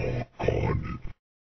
Yeah.